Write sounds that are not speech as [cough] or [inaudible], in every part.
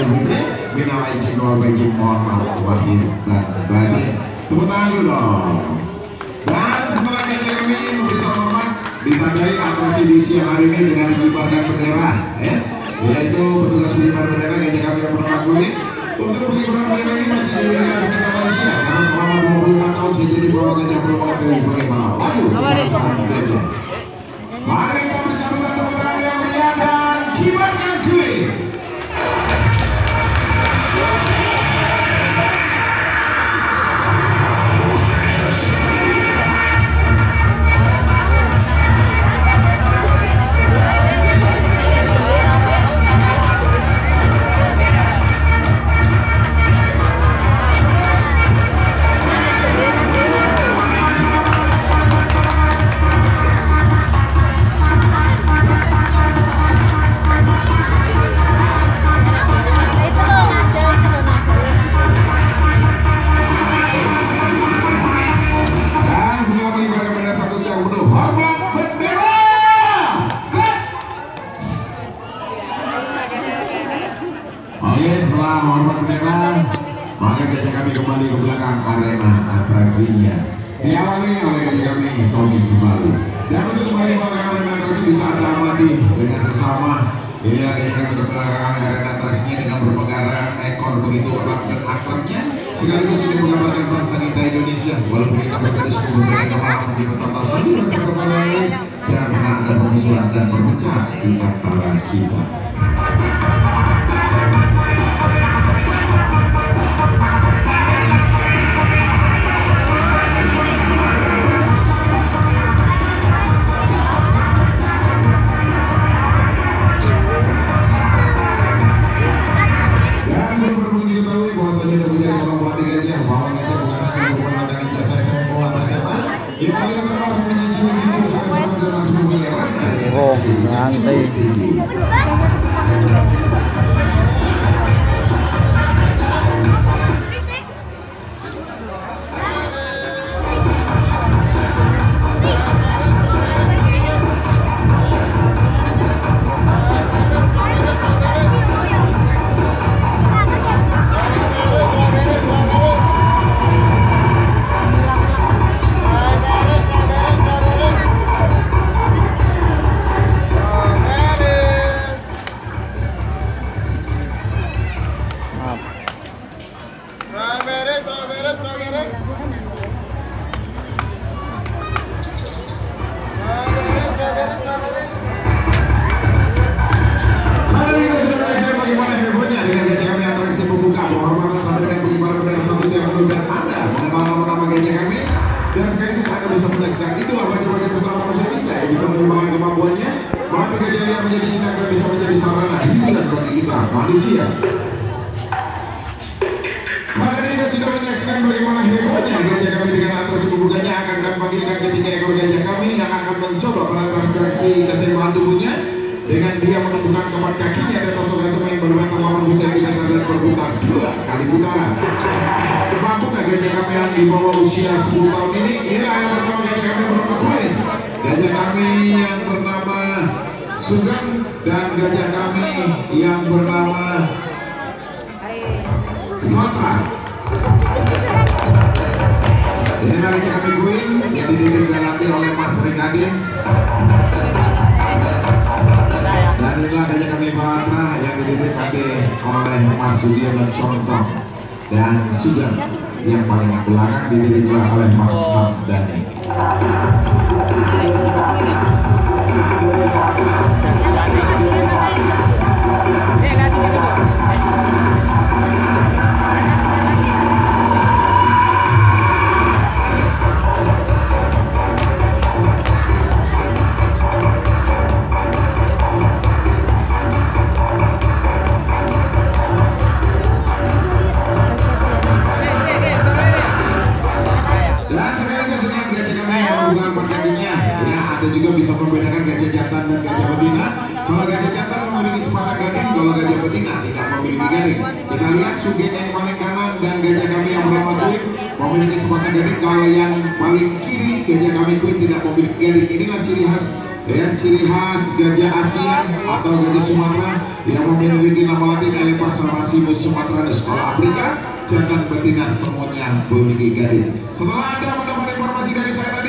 dan ditandai atraksi di siang hari ini dengan mengibarkan bendera ya yaitu petugas pengibar bendera kece kami yang pernah kulit untuk pengibaran bendera ini masih diberikan kepada Malaysia karena selama 25 tahun saya jadi bawa gajah provokatif bagaimana lalu Mari kita bersama tepuk tangan yang dan kibarkan kuis. Rasa kata lain jangan ada permusuhan dan perpecahan di antara kita Tá, tá đây kita Mari kita sudah menyaksikan bagaimana hebohnya gajah kami dengan atraksi pembukanya akan kami panggilkan ketiga ekor gajah kami yang akan mencoba penetrasi keseimbangan tubuhnya dengan dia menentukan keempat kakinya di atas orgasme yang berbentang 80 cm dan berputar dua kali putaran. Mampukah gajah kami yang di bawah usia 10 tahun ini? Inilah yang pertama gajah kami bernama Kulis. Gajah kami yang Sugeng dan gajah kami yang bernama Sumatera. Ini gajah kami Queen yang dididik dan dilatih oleh Mas Rikadin. Dan inilah gajah kami Batra yang dididik oleh Mas Sudir dan Contoh dan Sugeng yang paling belakang dididiklah oleh Mas Hamdani. Dan jantan dan gajah betina. Kalau gajah jantan memiliki sepasang garing kalau gajah betina tidak memiliki garing kita lihat sugen yang paling kanan dan gajah kami yang bernama Queen memiliki sepasang garing kalau yang paling kiri. Gajah kami Queen tidak memiliki garing inilah ciri khas ya ciri khas gajah Asia atau gajah Sumatera. Yang memiliki nama latin Elephas ramassimus sumatranus kalau Afrika. Jangan betina semuanya memiliki gading setelah anda mendapat informasi dari saya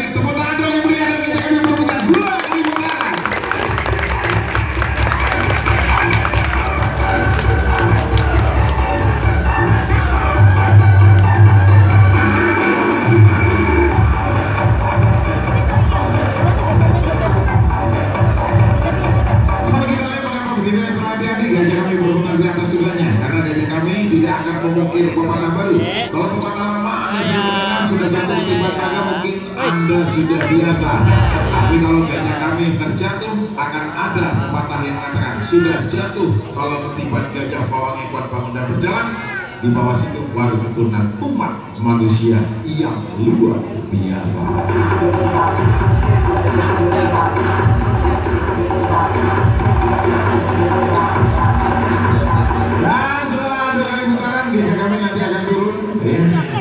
gajah kami terjatuh akan ada pepatah yang mengatakan sudah jatuh kalau ketiban gajah pawang ekor bangun dan berjalan di bawah situ baru keturunan umat manusia yang luar biasa. Dan setelah dua kali putaran, gajah kami nanti akan turun.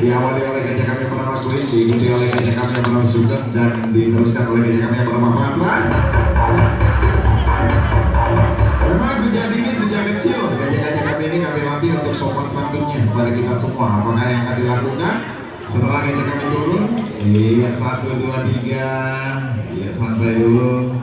Diawali oleh gajah kami yang bernama Queen, diikuti oleh gajah kami yang bernama Sugeng, dan diteruskan oleh gajah kami yang bernama Fatwa. Memang sejak dini, sejak kecil, gajah-gajah kami ini kami latih untuk sopan santunnya kepada kita semua. Apakah yang akan dilakukan? Setelah gajah kami turun, iya satu dua tiga, iya santai dulu.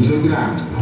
Belgrado.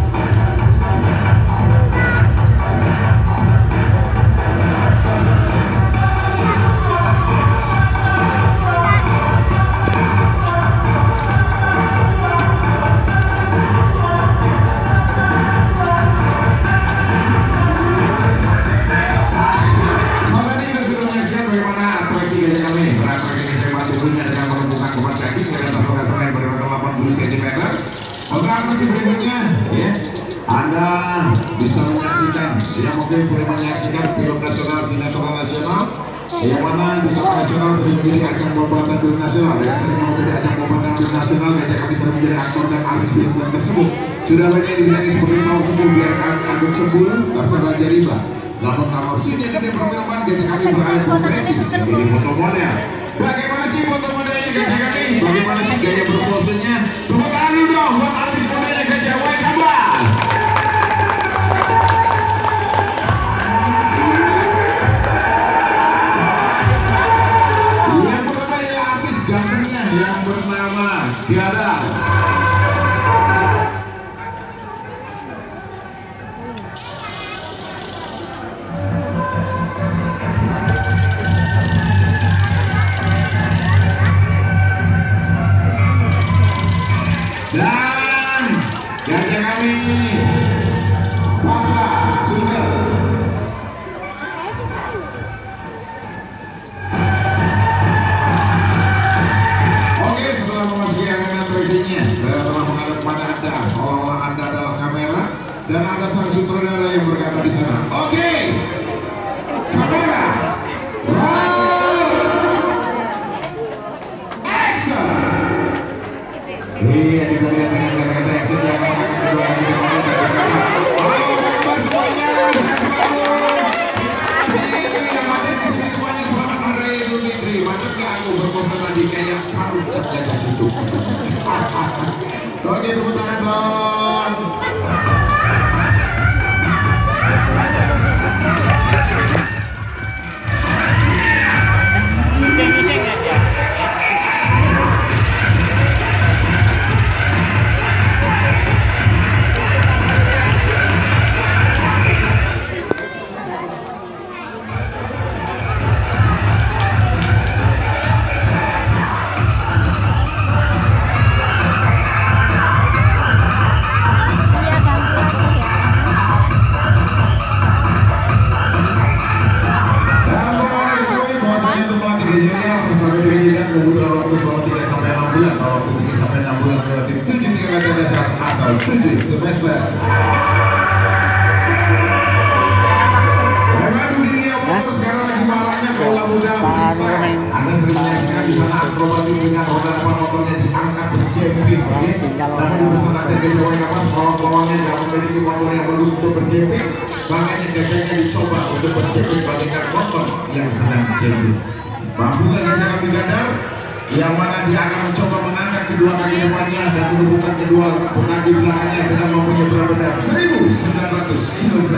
Dan artis film tersebut. Sudah banyak yang dibilangi seperti salah sembuh biar kami anggut sembuh, Tarsan Raja Riba. Namun nama sudah dari perfilman gajah kami beralih profesi menjadi foto model. Bagaimana sih foto modelnya gajah kami? Bagaimana sih gaya berposenya? Tepuk saya telah menghadap kepada Anda seolah-olah Anda adalah kamera dan ada sang sutradara yang berkata di sana. Oke, kamera, roll, action. Iya, kita lihat dengan kata-kata action yang mengangkat kedua kaki depannya dan berkata, Halo, apa kabar semuanya? Sini semuanya. Selamat Hari Raya Idul Fitri. Aku berpose tadi kayak duduk. Oke, tepuk tangan dong. Iseng-iseng berjepit. Makanya gajahnya dicoba untuk berjepit bagaikan motor yang sedang jepit. Mampukah gajah kami gadar? Yang mana dia akan mencoba mengangkat kedua kaki depannya dan menumbuhkan kedua kaki belakangnya dengan mempunyai berat badan 1900 kg.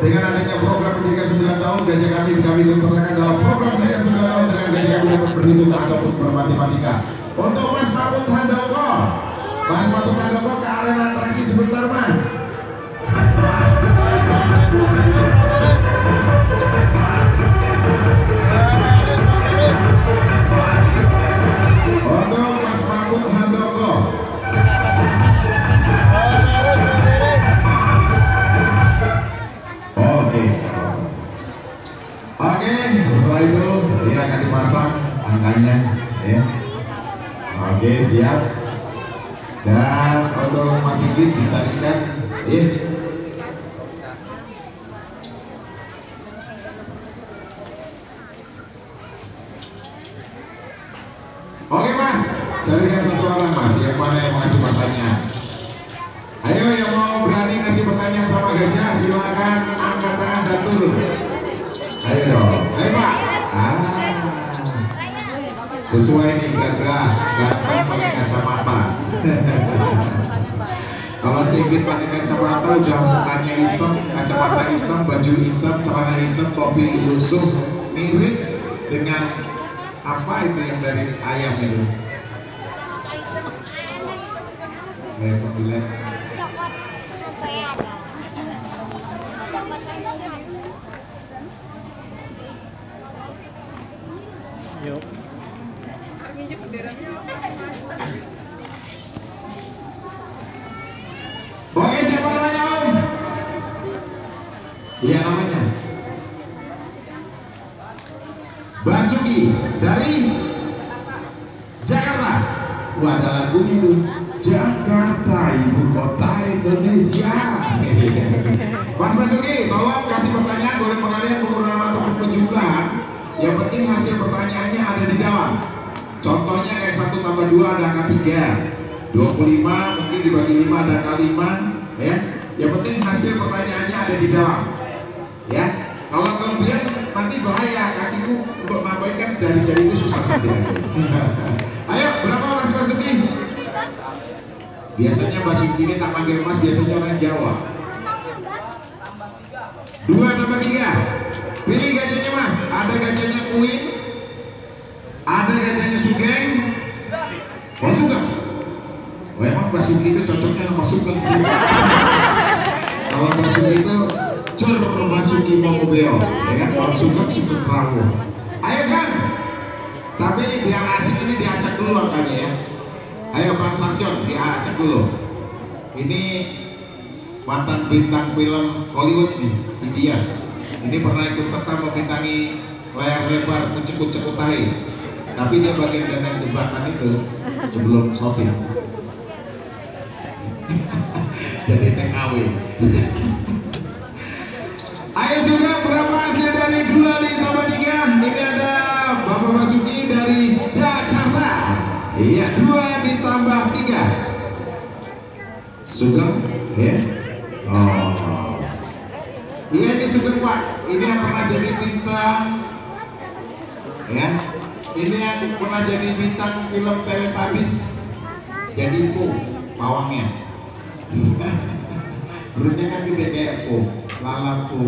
Dengan adanya program ya. Oke, siap. Dan untuk Mas Sigit dicarikan, ya. kacamata udah mukanya hitam, kacamata hitam, baju hitam, celana hitam, topi lusuh, mirip dengan apa itu yang dari ayam itu? Ayam 11. Mas Basuki, tolong kasih pertanyaan boleh pengalian penggunaan ataupun penjumlahan. Yang penting hasil pertanyaannya ada di dalam. Contohnya kayak satu tambah dua ada angka tiga. 25 mungkin dibagi 5 ada angka 5 ya. Yang penting hasil pertanyaannya ada di dalam. Ya. Kalau kelebihan nanti bahaya kakiku untuk mengabaikan jari-jari itu susah nanti. [laughs] Ayo, berapa Mas Basuki? Biasanya Basuki ini tak panggil Mas, biasanya orang Jawa. Dua tambah tiga. Pilih gajahnya Mas. Ada gajahnya Queen, ada gajahnya Sugeng. Oh Sugeng. Oh, emang Basuki itu cocoknya sama Sugeng sih. Kalau Basuki itu Cur Basuki mau beliau, ya kan? Kalau Sugeng Sugeng Prawo. Ayo kan, Tapi biar asik ini diacak dulu angkanya ya. Ayo Bang Sarjon, diacak dulu. Ini mantan bintang film Hollywood nih, India. Ini pernah ikut serta membintangi layar lebar kucek-kucek utahe. Tapi dia bagian dari jembatan itu sebelum syuting. [laughs] Jadi TKW. [laughs] Ayo sudah berapa hasil dari dua ditambah tiga? Ini ada Bapak Basuki dari Jakarta. Iya dua ditambah tiga. Sugeng, ya. Oh. Ini Sugeng Pak. Ini yang pernah jadi bintang, ya. Ini yang pernah jadi bintang film Teletubbies. Jadi Po, pawangnya. [laughs] Perutnya kan gede kayak Po, lala Po.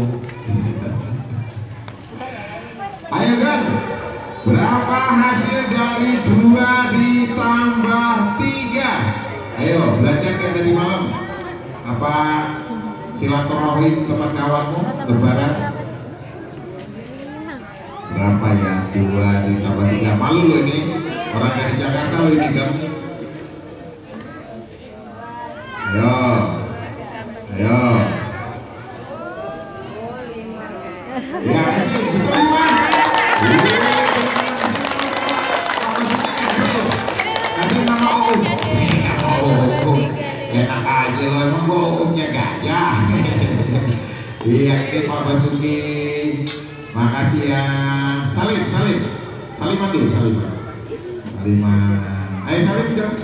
Ayo kan, berapa hasil dari dua ditambah tiga? Ayo belajar kan tadi malam. Apa silaturahim teman kawanmu lebaran? Berapa ya? Dua ditambah tiga. Malu lo ini orang dari Jakarta lo ini kan? Dulu, saliman. Saliman. Ayo salim dong.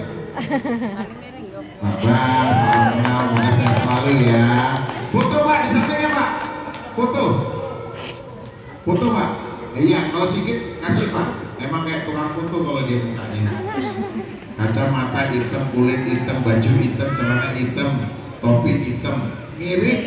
Bapak, salam kenal, semoga sehat selalu ya. Foto Pak, di sampingnya Pak. Foto. Foto Pak. Iya, kalau sedikit kasih Pak. Emang kayak tukang foto kalau dia mukanya. Kacamata hitam, kulit hitam, baju hitam, celana hitam, topi hitam, mirip.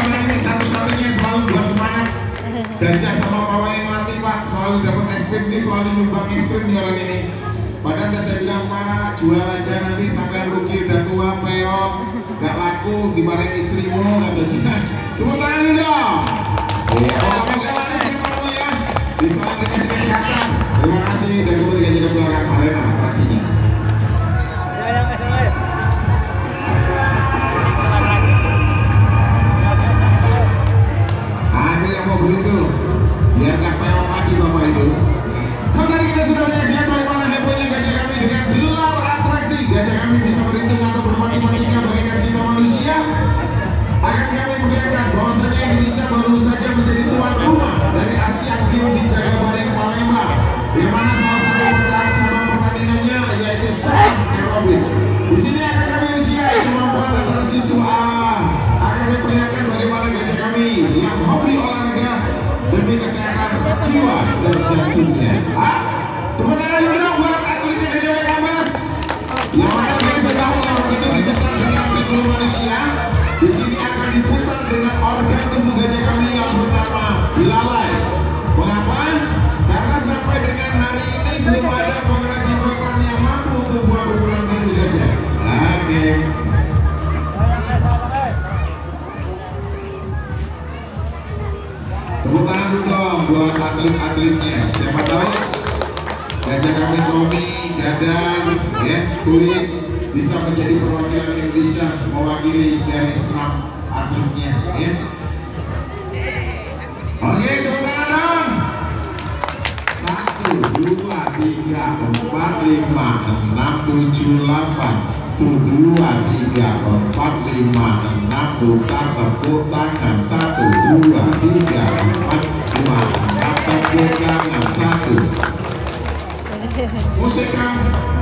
Orang ini satu-satunya selalu buat semangat. Gajah sama pawang yang Pak, selalu selalu ini. Padahal saya bilang Pak, jual aja nanti sampai rugi udah tua, peot, gak laku, dimarahin istrimu katanya. Tepuk tangan dulu dong. Ya, Malu ya. Bisa dikasih kesehatan. Terima kasih dan kemudian jadi keluarga Arena atraksinya. Yang SMS. Ada yang mau beli tuh, biar gak peot lagi bapak itu. So, tadi kita sudah menyaksikan bagaimana hebohnya gajah kami dengan gelar atraksi. Gajah kami bisa berhitung atau. Akan kami perlihatkan bahwasanya Indonesia baru saja menjadi tuan rumah dari Asian Games di Jagabaring Palembang. Yang mana salah satu pertandingan sama pertandingannya yaitu Surat Aerobik. Atlet-atletnya. Siapa tahu gajah kami Tommy, Gadan, ya, Kulit bisa menjadi perwakilan Indonesia mewakili dari enam atletnya, ya. Oke, dong. Satu, dua, tiga, empat, lima, enam, tujuh, delapan. Dua, tiga, empat, lima, enam, buka tepuk tangan. Satu, dua, tiga, empat, lima, enam, tepuk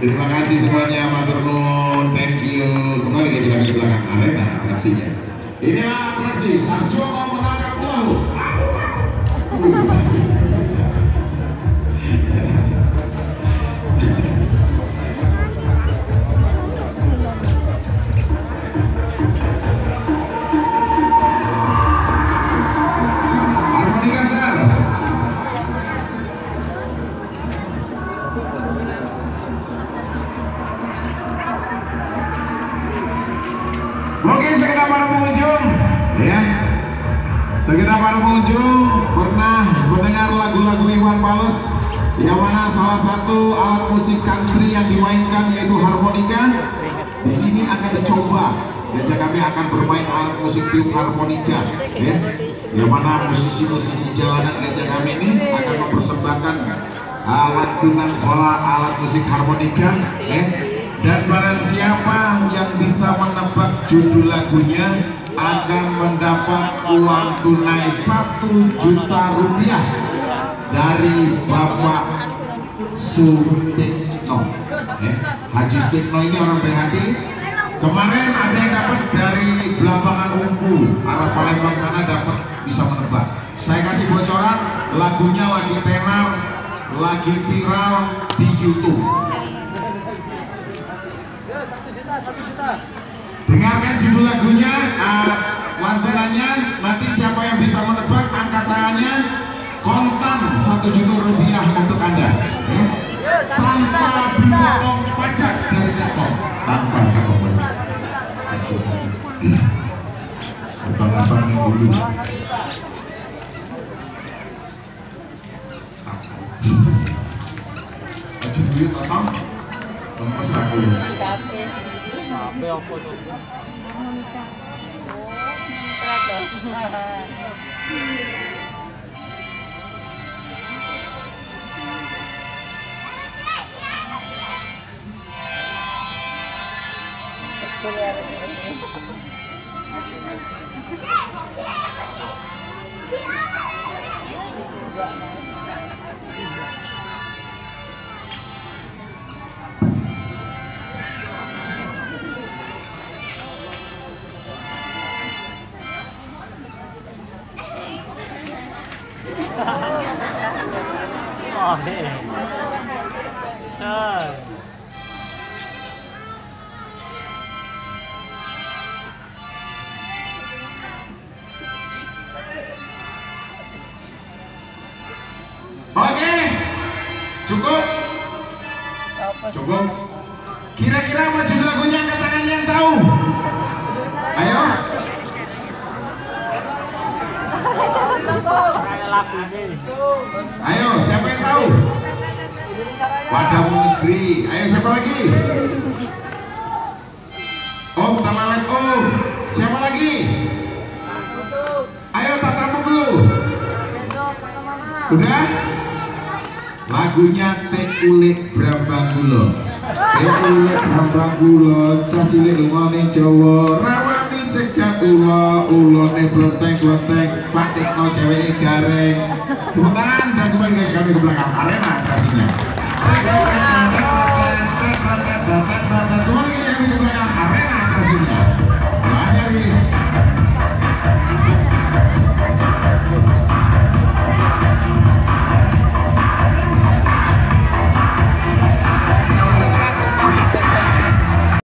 Terima kasih semuanya, Matur nuwun, thank you. Kembali kita ke belakang arena atraksinya. Inilah atraksi Sarjono menangkap laut. Pengunjung pernah mendengar lagu-lagu Iwan Fals yang mana salah satu alat musik country yang dimainkan yaitu harmonika. Di sini akan dicoba. Gajah kami akan bermain alat musik tiup harmonika, ya. Yang mana musisi-musisi jalanan gajah kami ini akan mempersembahkan alat tunan sekolah alat musik harmonika, ya. Dan barang siapa yang bisa menebak judul lagunya akan mendapat uang tunai satu juta rupiah dari Bapak Sutikno. Eh, Haji Sutikno ini orang PHT. Kemarin ada yang dapat dari Belambangan Ungu, arah Palembang sana dapat bisa menebak. Saya kasih bocoran, lagunya lagi tenar, lagi viral di YouTube. Yo, satu juta, satu juta. Dengarkan judul lagunya, uh, nanti siapa yang bisa menebak angkat tangannya, kontan satu juta rupiah untuk anda. Ya. Tanpa dipotong pajak dari Cakop. Tanpa Cakop pajak. Abang-abang dulu. Sampai apa tuh? Oh, Negeri. Ayo siapa lagi? Om, Talalet Om. Siapa lagi? Ayo tak tepuk dulu. Udah? Lagunya Teh Ulit Brambanggulo. Teh Ulit Brambanggulo, cah cilik lunga ning Jawa, rawani sejak ula, ulone bloteng-bloteng, patikno cewek gareng. Tepuk tangan dan kembali ke kami ke belakang arena kasihnya. Thank you.